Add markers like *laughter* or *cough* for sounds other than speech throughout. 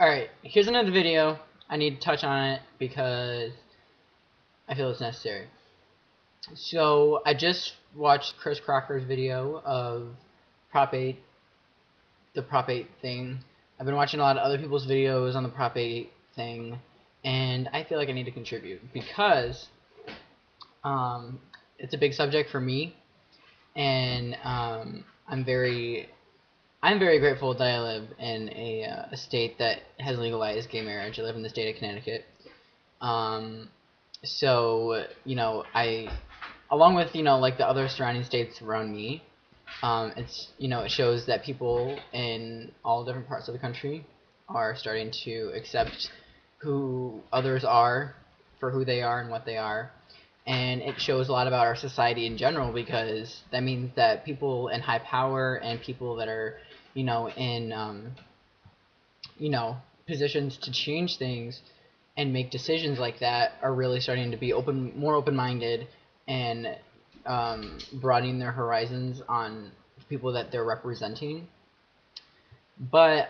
Alright, here's another video. I need to touch on it because I feel it's necessary. So, I just watched Chris Crocker's video of Prop 8, the Prop 8 thing. I've been watching a lot of other people's videos on the Prop 8 thing, and I feel like I need to contribute because um, it's a big subject for me, and um, I'm very I'm very grateful that I live in a, uh, a state that has legalized gay marriage. I live in the state of Connecticut. Um, so, you know, I, along with, you know, like the other surrounding states around me, um, it's, you know, it shows that people in all different parts of the country are starting to accept who others are for who they are and what they are. And it shows a lot about our society in general because that means that people in high power and people that are you know, in um, you know positions to change things and make decisions like that are really starting to be open, more open-minded, and um, broadening their horizons on people that they're representing. But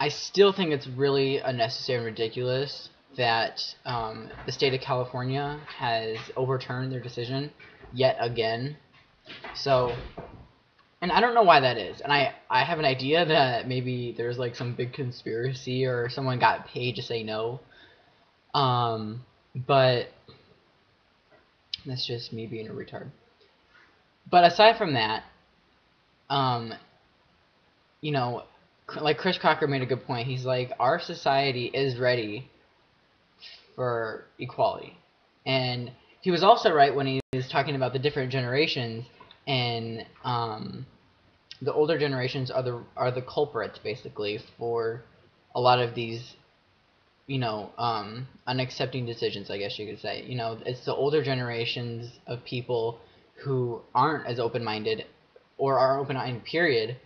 I still think it's really unnecessary and ridiculous that um, the state of California has overturned their decision yet again. So and I don't know why that is. And I, I have an idea that maybe there's like some big conspiracy or someone got paid to say no. Um, but that's just me being a retard. But aside from that, um, you know, like Chris Crocker made a good point. He's like, our society is ready for equality. And he was also right when he was talking about the different generations and um, the older generations are the are the culprits basically for a lot of these you know um, unaccepting decisions i guess you could say. You know it's the older generations of people who aren't as open-minded or are open-minded period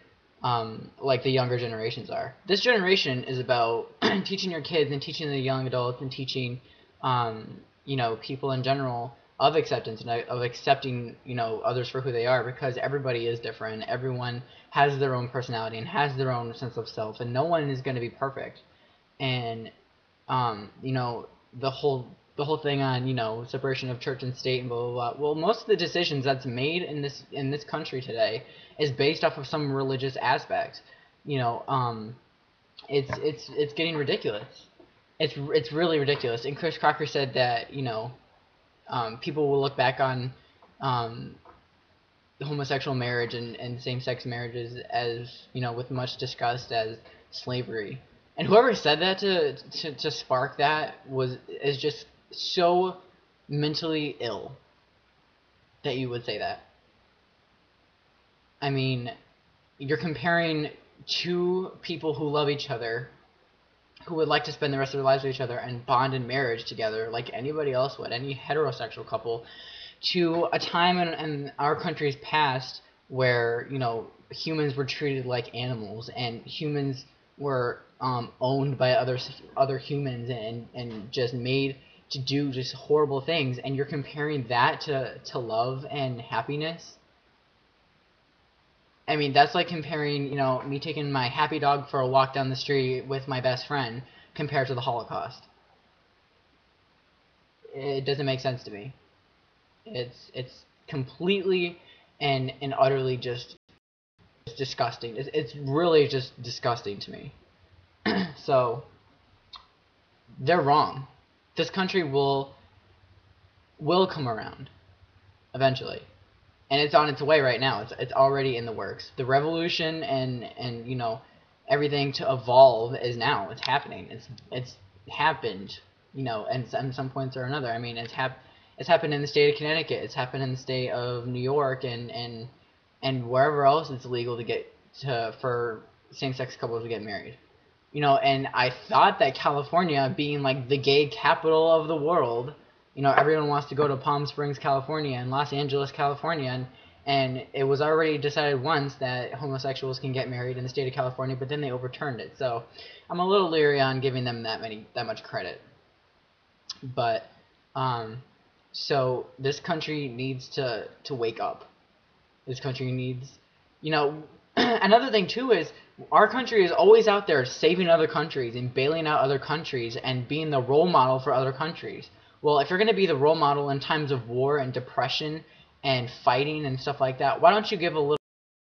um, like the younger generations are. This generation is about *clears throat* teaching your kids and teaching the young adults and teaching um, you know people in general of acceptance and of accepting you know others for who they are because everybody is different. Everyone has their own personality and has their own sense of self and no one is going to be perfect. And um you know the whole the whole thing on you know separation of church and state and blah blah blah. Well most of the decisions that's made in this in this country today is based off of some religious aspect you know um it's it's it's getting ridiculous. It's it's really ridiculous. And chris crocker said that you know um, people will look back on um, homosexual marriage and, and same-sex marriages as you know with much disgust as slavery. And whoever said that to, to, to spark that was is just so mentally ill that you would say that. I mean you're comparing two people who love each other who would like to spend the rest of their lives with each other and bond in marriage together like anybody else would, any heterosexual couple, to a time in, in our country's past where, you know, humans were treated like animals and humans were um, owned by other other humans and, and just made to do just horrible things. And you're comparing that to, to love and happiness I mean, that's like comparing, you know, me taking my happy dog for a walk down the street with my best friend compared to the Holocaust. It doesn't make sense to me. It's it's completely and and utterly just disgusting. It's, it's really just disgusting to me. *clears throat* so they're wrong. This country will will come around eventually and it's on its way right now. It's it's already in the works. The revolution and and you know everything to evolve is now. It's happening. It's it's happened. You know, and at some points or another. I mean, it's hap it's happened in the state of Connecticut. It's happened in the state of New York and and and wherever else it's legal to get to for same-sex couples to get married. You know, and I thought that California being like the gay capital of the world you know, everyone wants to go to Palm Springs, California, and Los Angeles, California, and and it was already decided once that homosexuals can get married in the state of California, but then they overturned it. So I'm a little leery on giving them that many that much credit. But um, so this country needs to to wake up. This country needs, you know, *clears throat* another thing too is our country is always out there saving other countries and bailing out other countries and being the role model for other countries. Well, if you're going to be the role model in times of war and depression and fighting and stuff like that, why don't you give a little,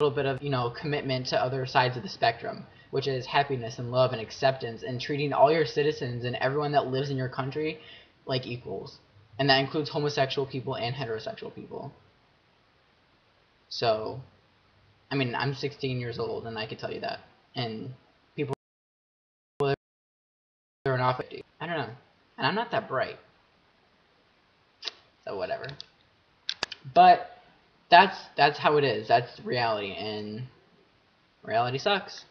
little bit of, you know, commitment to other sides of the spectrum, which is happiness and love and acceptance and treating all your citizens and everyone that lives in your country like equals. And that includes homosexual people and heterosexual people. So, I mean, I'm 16 years old, and I can tell you that. And people that are not 50. I don't know. And I'm not that bright. So whatever. But that's that's how it is. That's reality, and reality sucks.